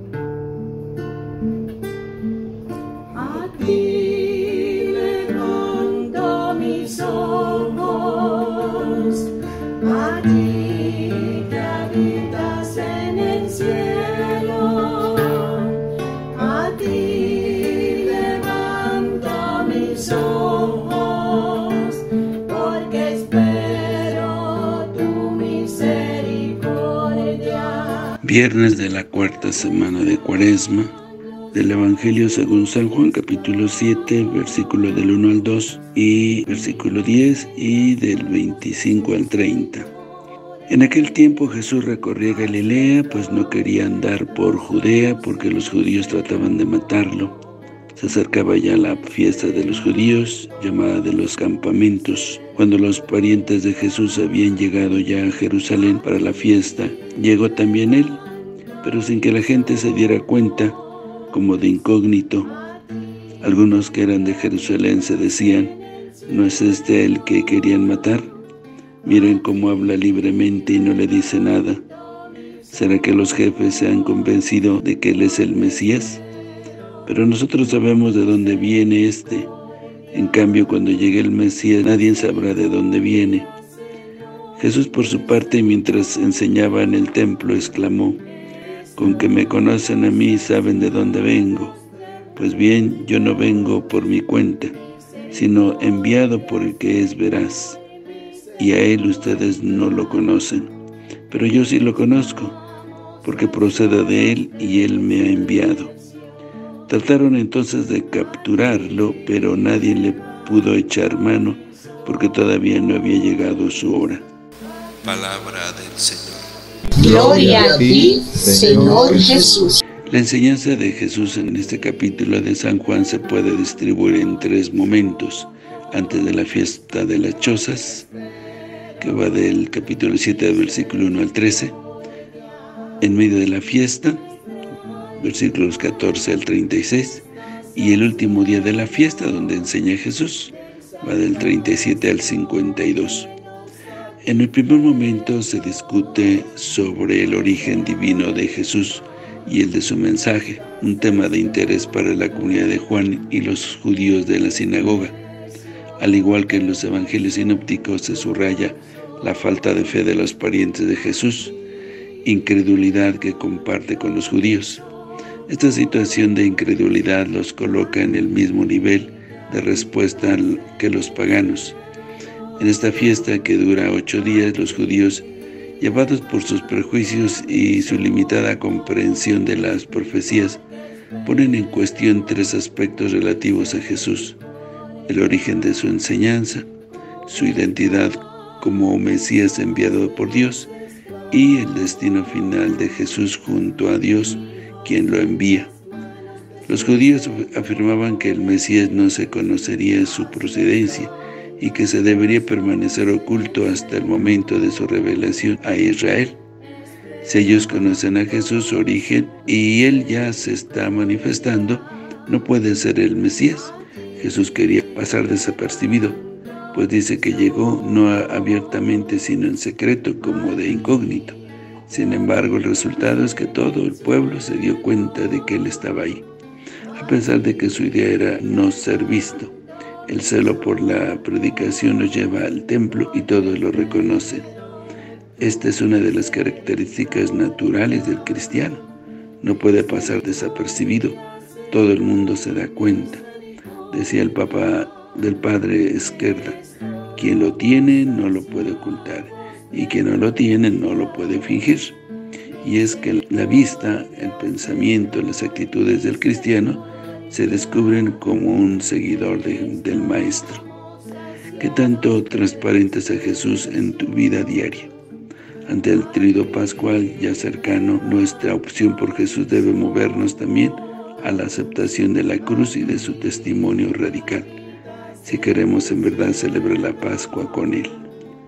A Viernes de la cuarta semana de Cuaresma del Evangelio según San Juan capítulo 7 versículo del 1 al 2 y versículo 10 y del 25 al 30. En aquel tiempo Jesús recorría Galilea, pues no quería andar por Judea porque los judíos trataban de matarlo. Se acercaba ya la fiesta de los judíos, llamada de los campamentos. Cuando los parientes de Jesús habían llegado ya a Jerusalén para la fiesta, llegó también él, pero sin que la gente se diera cuenta, como de incógnito. Algunos que eran de Jerusalén se decían, ¿no es este el que querían matar? Miren cómo habla libremente y no le dice nada. ¿Será que los jefes se han convencido de que él es el Mesías? Pero nosotros sabemos de dónde viene este. En cambio, cuando llegue el Mesías, nadie sabrá de dónde viene. Jesús, por su parte, mientras enseñaba en el templo, exclamó, con que me conocen a mí saben de dónde vengo. Pues bien, yo no vengo por mi cuenta, sino enviado por el que es veraz. Y a él ustedes no lo conocen, pero yo sí lo conozco, porque procedo de él y él me ha enviado. Trataron entonces de capturarlo, pero nadie le pudo echar mano, porque todavía no había llegado su hora. Palabra del Señor. Gloria a ti, Señor Jesús. La enseñanza de Jesús en este capítulo de San Juan se puede distribuir en tres momentos. Antes de la fiesta de las chozas, que va del capítulo 7, versículo 1 al 13. En medio de la fiesta, versículos 14 al 36. Y el último día de la fiesta, donde enseña Jesús, va del 37 al 52. En el primer momento se discute sobre el origen divino de Jesús y el de su mensaje, un tema de interés para la comunidad de Juan y los judíos de la sinagoga. Al igual que en los evangelios sinópticos se subraya la falta de fe de los parientes de Jesús, incredulidad que comparte con los judíos. Esta situación de incredulidad los coloca en el mismo nivel de respuesta que los paganos. En esta fiesta que dura ocho días, los judíos, llevados por sus prejuicios y su limitada comprensión de las profecías, ponen en cuestión tres aspectos relativos a Jesús. El origen de su enseñanza, su identidad como Mesías enviado por Dios y el destino final de Jesús junto a Dios, quien lo envía. Los judíos afirmaban que el Mesías no se conocería su procedencia y que se debería permanecer oculto hasta el momento de su revelación a Israel. Si ellos conocen a Jesús, su origen, y Él ya se está manifestando, no puede ser el Mesías. Jesús quería pasar desapercibido, pues dice que llegó no abiertamente sino en secreto como de incógnito. Sin embargo, el resultado es que todo el pueblo se dio cuenta de que Él estaba ahí, a pesar de que su idea era no ser visto. El celo por la predicación nos lleva al templo y todos lo reconocen. Esta es una de las características naturales del cristiano. No puede pasar desapercibido, todo el mundo se da cuenta. Decía el Papa del Padre Esquerda, quien lo tiene no lo puede ocultar, y quien no lo tiene no lo puede fingir. Y es que la vista, el pensamiento, las actitudes del cristiano se descubren como un seguidor de, del Maestro. ¿Qué tanto transparentes a Jesús en tu vida diaria? Ante el trido pascual ya cercano, nuestra opción por Jesús debe movernos también a la aceptación de la cruz y de su testimonio radical, si queremos en verdad celebrar la Pascua con Él.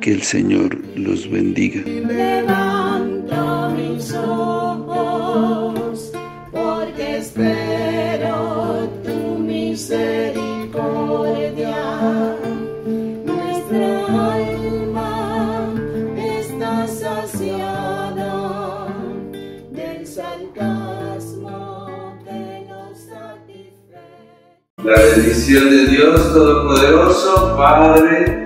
Que el Señor los bendiga. Levanta mis ojos, porque espero tu misericordia. Nuestra alma está saciada del sarcasmo que nos satisface. La bendición de Dios Todopoderoso, Padre.